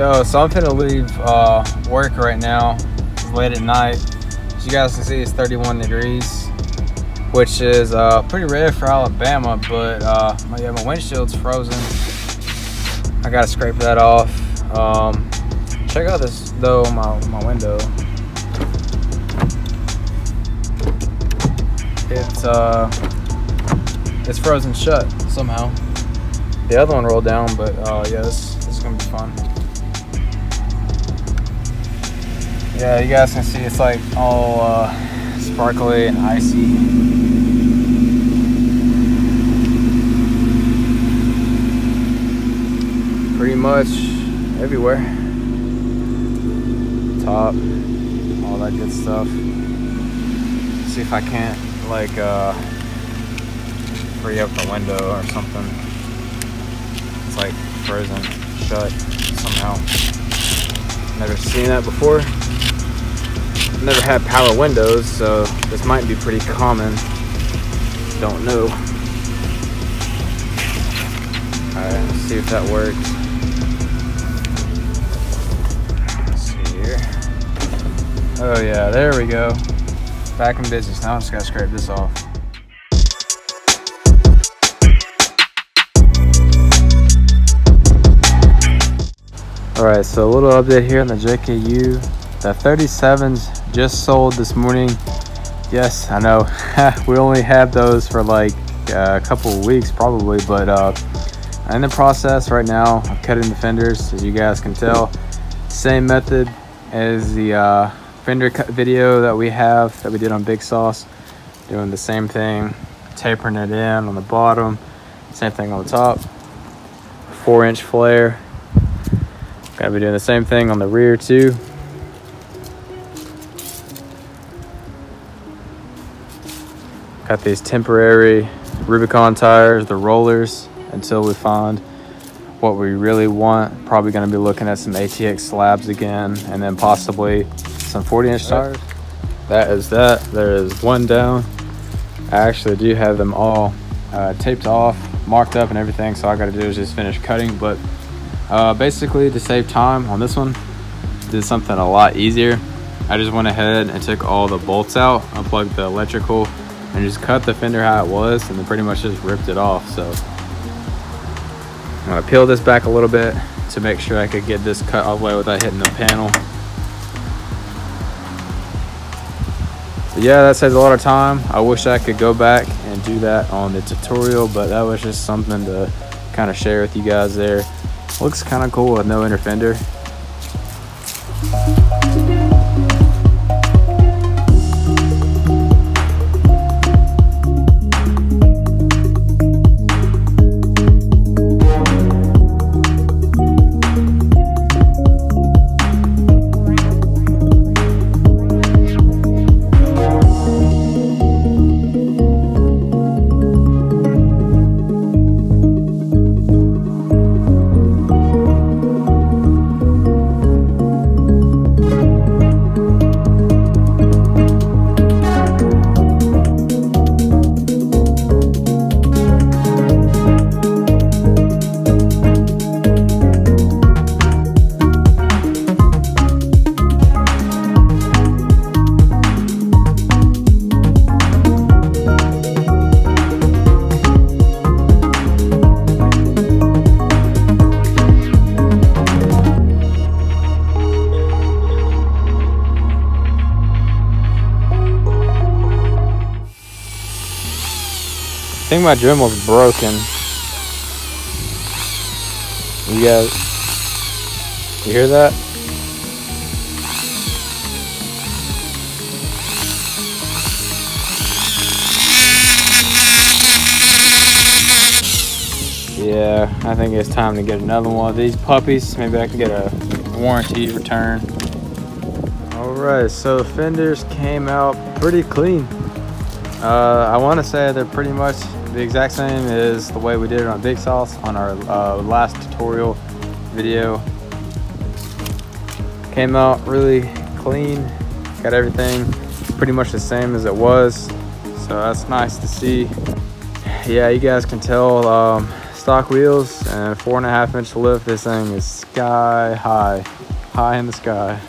Yo, so I'm finna leave uh, work right now. It's late at night. As you guys can see, it's 31 degrees, which is uh, pretty rare for Alabama, but uh, my, yeah, my windshield's frozen. I gotta scrape that off. Um, check out this though, my, my window. It's uh, it's frozen shut somehow. The other one rolled down, but uh, yeah, this, this is gonna be fun. Yeah, you guys can see it's like all uh, sparkly and icy. Pretty much everywhere. Top, all that good stuff. See if I can't like uh, free up the window or something. It's like frozen shut somehow. Never seen that before never had power windows, so this might be pretty common. Don't know. Alright, let's see if that works. Let's see here. Oh yeah, there we go. Back in business. Now I just gotta scrape this off. Alright, so a little update here on the JKU. The 37s just sold this morning. Yes, I know. we only have those for like uh, a couple of weeks probably, but uh, I'm in the process right now of cutting the fenders, as you guys can tell. Same method as the uh, fender cut video that we have that we did on Big Sauce. Doing the same thing, tapering it in on the bottom, same thing on the top. Four inch flare. Gonna be doing the same thing on the rear too. Got these temporary Rubicon tires, the rollers, until we find what we really want. Probably gonna be looking at some ATX slabs again, and then possibly some 40 inch tires. That is that. There is one down. I actually do have them all uh, taped off, marked up and everything. So all I gotta do is just finish cutting. But uh, basically to save time on this one, did something a lot easier. I just went ahead and took all the bolts out, unplugged the electrical, and just cut the fender how it was, and then pretty much just ripped it off. So I'm gonna peel this back a little bit to make sure I could get this cut all the way without hitting the panel. But yeah, that saves a lot of time. I wish I could go back and do that on the tutorial, but that was just something to kind of share with you guys there. Looks kind of cool with no inner fender. Think my Dremel's broken. You guys, you hear that? Yeah, I think it's time to get another one of these puppies. Maybe I can get a warranty return. All right, so fenders came out pretty clean. Uh, I want to say they're pretty much the exact same as the way we did it on Big Sauce on our uh, last tutorial video. Came out really clean, got everything pretty much the same as it was. So that's nice to see. Yeah, you guys can tell um, stock wheels and four and a half inch lift. This thing is sky high, high in the sky.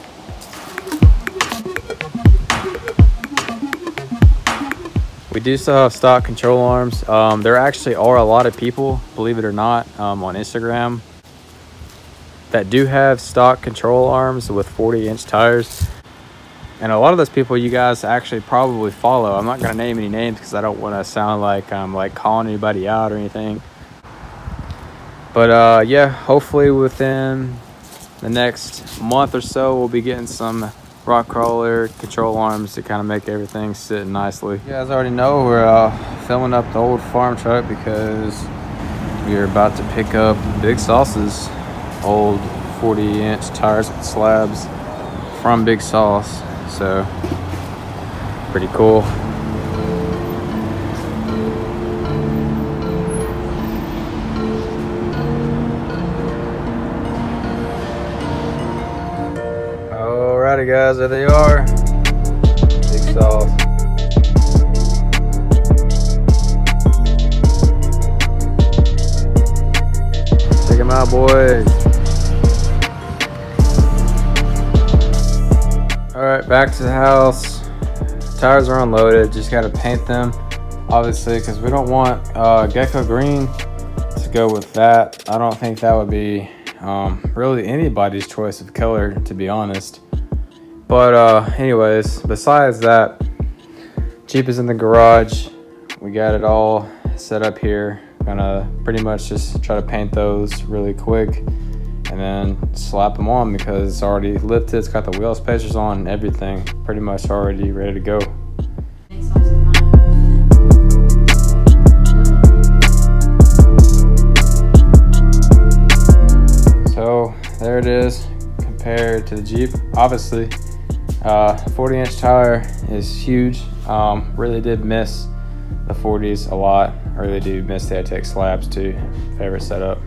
We do still have stock control arms. Um, there actually are a lot of people, believe it or not, um, on Instagram that do have stock control arms with 40 inch tires. And a lot of those people you guys actually probably follow. I'm not going to name any names because I don't want to sound like I'm like calling anybody out or anything. But uh, yeah, hopefully within the next month or so, we'll be getting some rock crawler control arms to kind of make everything sit nicely. You guys already know we're uh, filling up the old farm truck because we are about to pick up Big Sauce's old 40 inch tires with slabs from Big Sauce. So pretty cool. Guys, there they are. Big sauce. Check them out, boys. Alright, back to the house. Tires are unloaded, just gotta paint them, obviously, because we don't want uh, gecko green to go with that. I don't think that would be um, really anybody's choice of color, to be honest. But uh, anyways, besides that, Jeep is in the garage. We got it all set up here. Gonna pretty much just try to paint those really quick and then slap them on because it's already lifted. It's got the wheel spacers on and everything. Pretty much already ready to go. So there it is compared to the Jeep. Obviously, uh, 40 inch tire is huge. Um, really did miss the 40s a lot. I really do miss the ATX slabs too. Favorite setup.